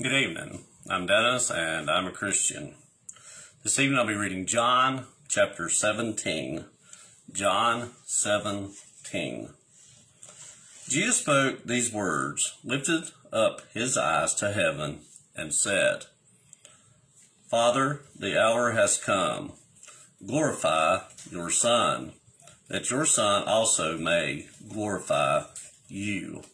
Good evening. I'm Dennis and I'm a Christian. This evening I'll be reading John chapter 17. John 17. Jesus spoke these words, lifted up his eyes to heaven, and said, Father, the hour has come. Glorify your Son, that your Son also may glorify you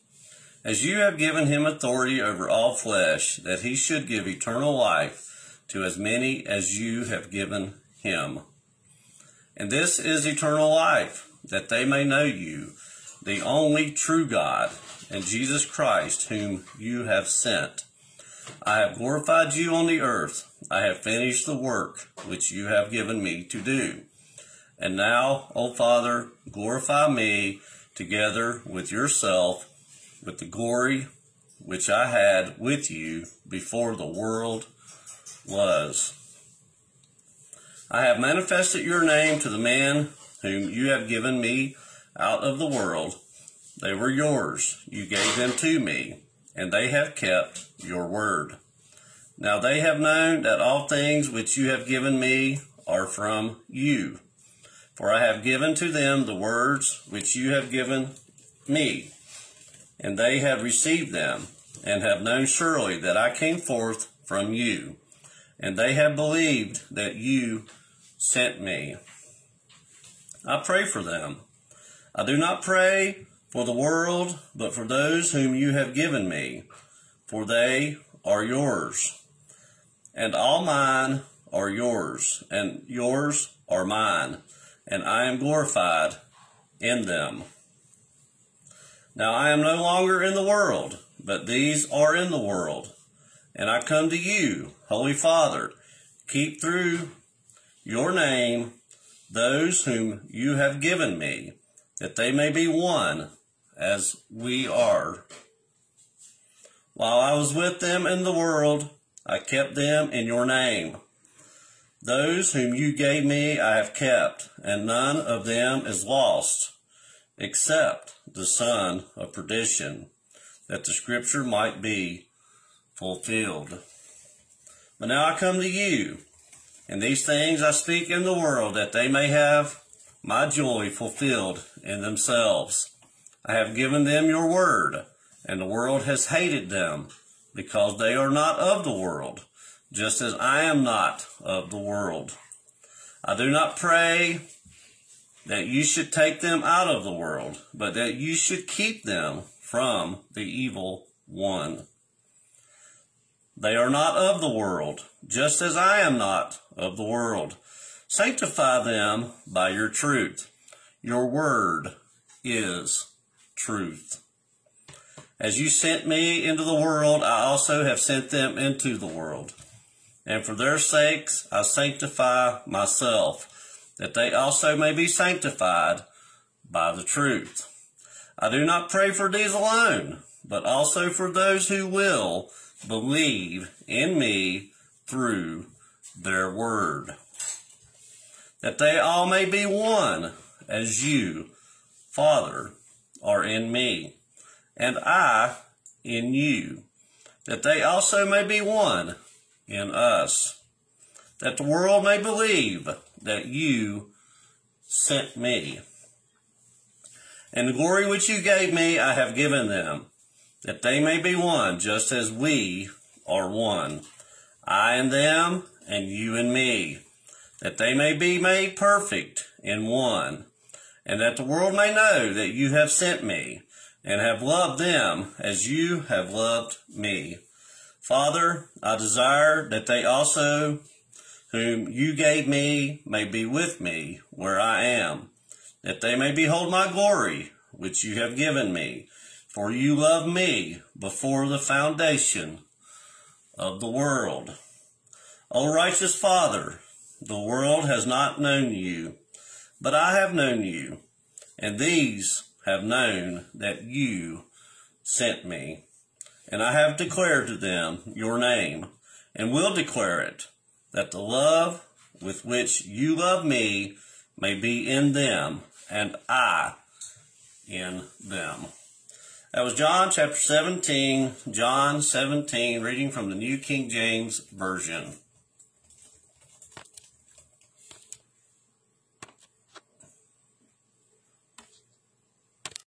as you have given him authority over all flesh, that he should give eternal life to as many as you have given him. And this is eternal life, that they may know you, the only true God, and Jesus Christ, whom you have sent. I have glorified you on the earth. I have finished the work which you have given me to do. And now, O Father, glorify me together with yourself with the glory which I had with you before the world was. I have manifested your name to the men whom you have given me out of the world. They were yours. You gave them to me, and they have kept your word. Now they have known that all things which you have given me are from you. For I have given to them the words which you have given me and they have received them, and have known surely that I came forth from you, and they have believed that you sent me. I pray for them. I do not pray for the world, but for those whom you have given me, for they are yours. And all mine are yours, and yours are mine, and I am glorified in them. Now I am no longer in the world, but these are in the world. And I come to you, Holy Father, keep through your name those whom you have given me, that they may be one as we are. While I was with them in the world, I kept them in your name. Those whom you gave me I have kept, and none of them is lost except the son of perdition, that the scripture might be fulfilled. But now I come to you, and these things I speak in the world, that they may have my joy fulfilled in themselves. I have given them your word, and the world has hated them, because they are not of the world, just as I am not of the world. I do not pray that you should take them out of the world, but that you should keep them from the evil one. They are not of the world, just as I am not of the world. Sanctify them by your truth. Your word is truth. As you sent me into the world, I also have sent them into the world. And for their sakes I sanctify myself that they also may be sanctified by the truth. I do not pray for these alone, but also for those who will believe in me through their word, that they all may be one, as you, Father, are in me, and I in you, that they also may be one in us, that the world may believe that you sent me. And the glory which you gave me I have given them, that they may be one, just as we are one. I and them, and you and me, that they may be made perfect in one, and that the world may know that you have sent me, and have loved them as you have loved me. Father, I desire that they also whom you gave me may be with me where I am, that they may behold my glory, which you have given me. For you loved me before the foundation of the world. O righteous Father, the world has not known you, but I have known you, and these have known that you sent me. And I have declared to them your name, and will declare it that the love with which you love me may be in them, and I in them. That was John chapter 17, John 17, reading from the New King James Version.